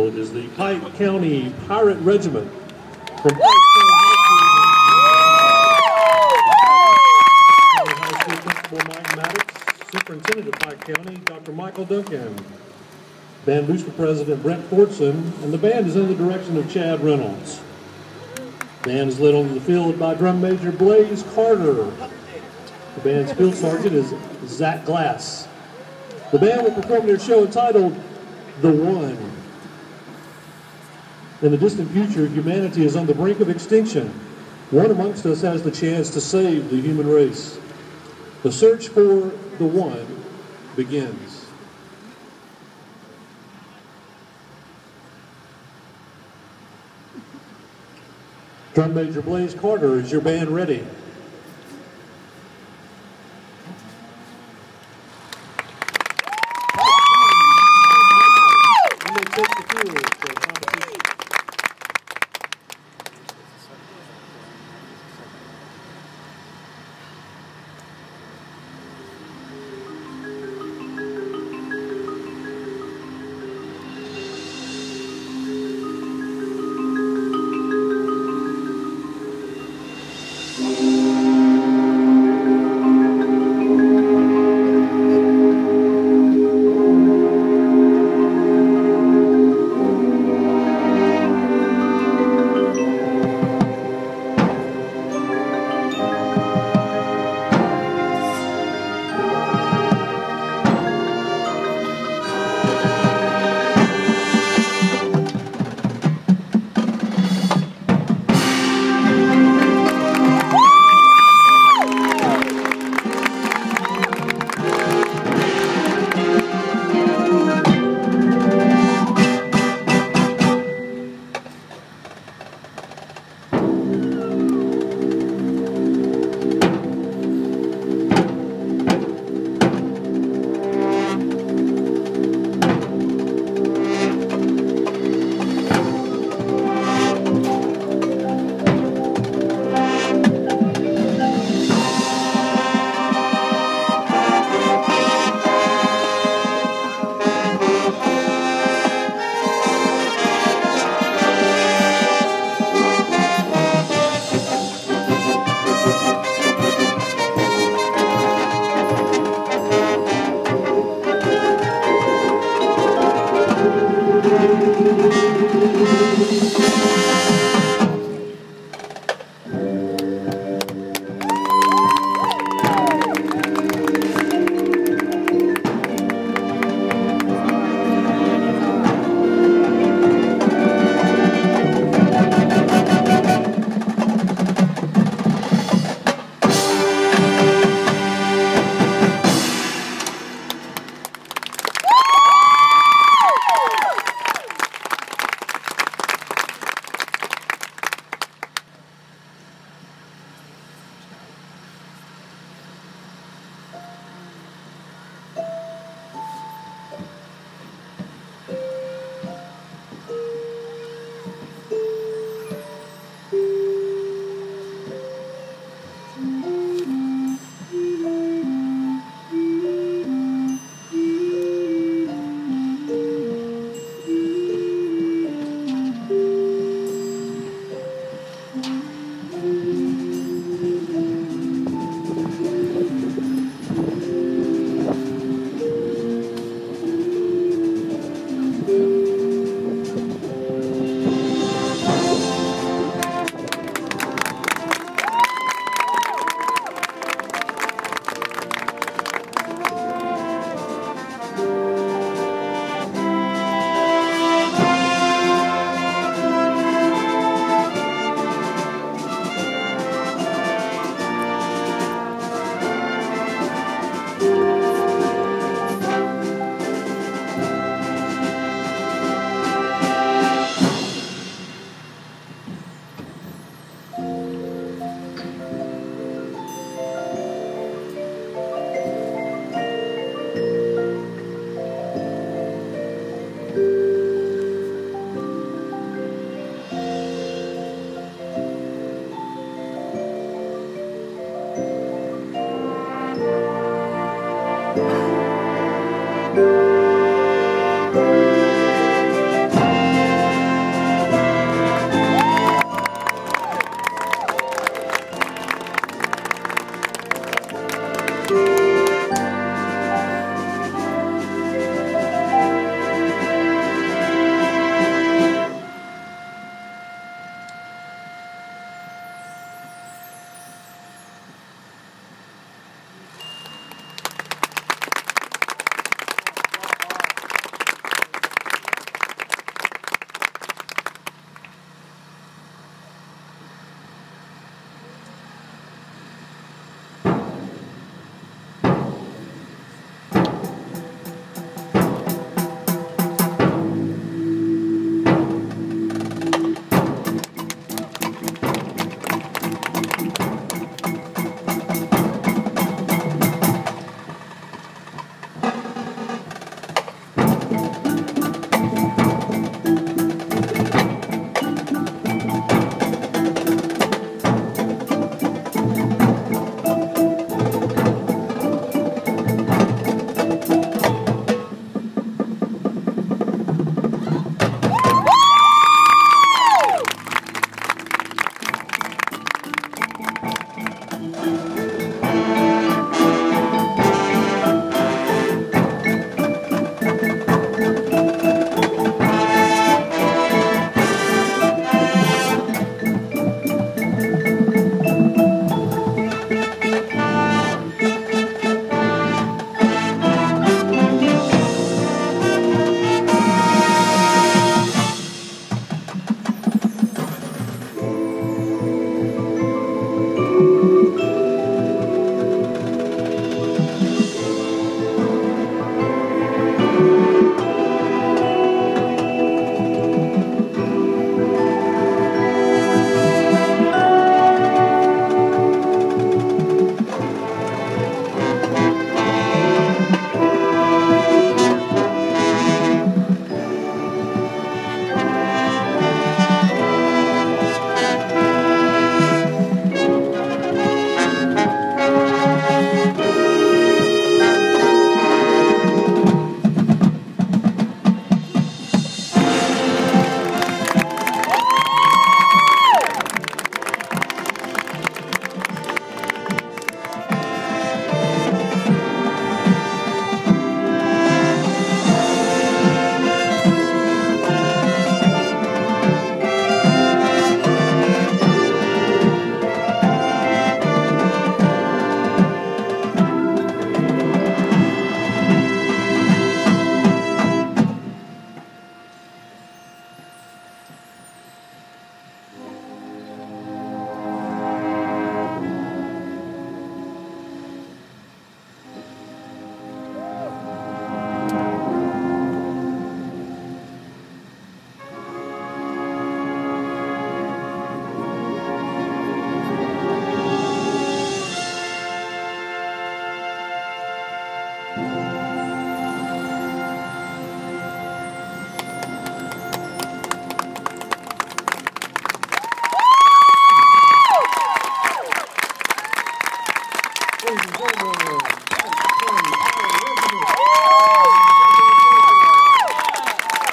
field is the Pike County Pirate Regiment from Pike County High School. Principal Mike Maddox, Superintendent of Pike County, Dr. Michael Duncan, Band Booster President Brent Fortson, and the band is under the direction of Chad Reynolds. The band is led on the field by Drum Major Blaze Carter. The band's field sergeant is Zach Glass. The band will perform their show entitled The One. In the distant future, humanity is on the brink of extinction. One amongst us has the chance to save the human race. The search for the one begins. Drum Major Blaze Carter, is your band ready?